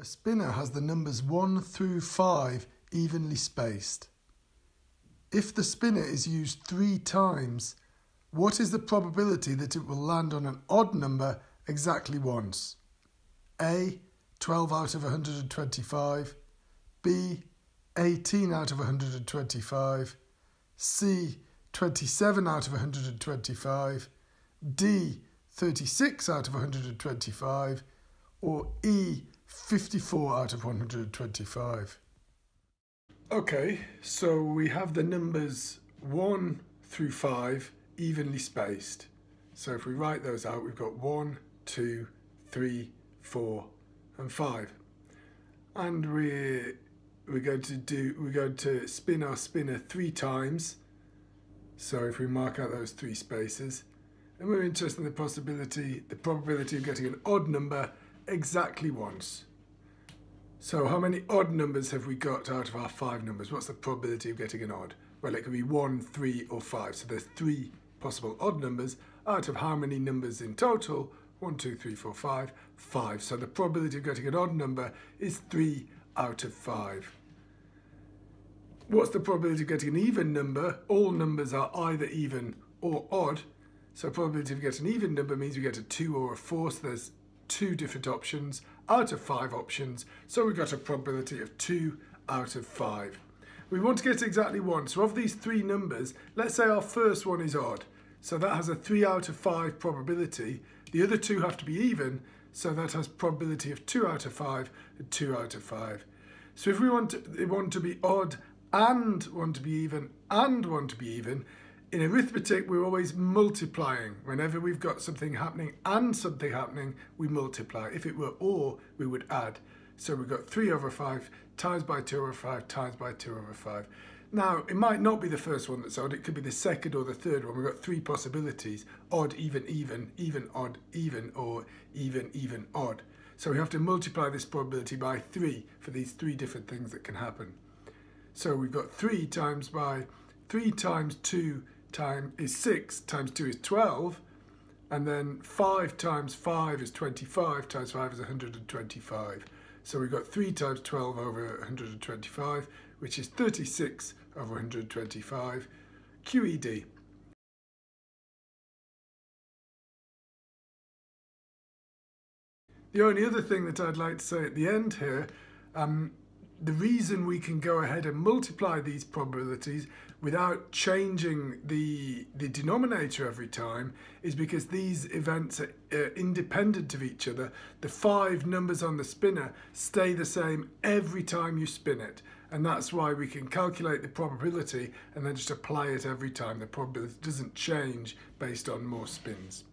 A spinner has the numbers 1 through 5 evenly spaced. If the spinner is used three times, what is the probability that it will land on an odd number exactly once? A. 12 out of 125. B. 18 out of 125. C. 27 out of 125. D. 36 out of 125. Or E. 54 out of 125. Okay, so we have the numbers 1 through 5 evenly spaced. So if we write those out, we've got 1, 2, 3, 4 and 5. And we're, we're going to do we're going to spin our spinner three times. So if we mark out those three spaces, and we're interested in the possibility, the probability of getting an odd number exactly once. So how many odd numbers have we got out of our five numbers? What's the probability of getting an odd? Well, it could be one, three, or five. So there's three possible odd numbers out of how many numbers in total? One, two, three, four, five, five. So the probability of getting an odd number is three out of five. What's the probability of getting an even number? All numbers are either even or odd. So probability of getting an even number means we get a two or a four. So there's two different options out of five options. So we've got a probability of two out of five. We want to get exactly one. So of these three numbers, let's say our first one is odd. So that has a three out of five probability. The other two have to be even. So that has probability of two out of five and two out of five. So if we want want to be odd and want to be even and want to be even, in arithmetic, we're always multiplying. Whenever we've got something happening and something happening, we multiply. If it were or, we would add. So we've got 3 over 5 times by 2 over 5 times by 2 over 5. Now, it might not be the first one that's odd. It could be the second or the third one. We've got three possibilities. Odd, even, even, even, odd, even, or even, even, odd. So we have to multiply this probability by 3 for these three different things that can happen. So we've got 3 times by 3 times 2 time is 6 times 2 is 12 and then 5 times 5 is 25 times 5 is 125 so we've got 3 times 12 over 125 which is 36 over 125 QED The only other thing that I'd like to say at the end here um, the reason we can go ahead and multiply these probabilities without changing the, the denominator every time is because these events are uh, independent of each other. The five numbers on the spinner stay the same every time you spin it. And that's why we can calculate the probability and then just apply it every time. The probability doesn't change based on more spins.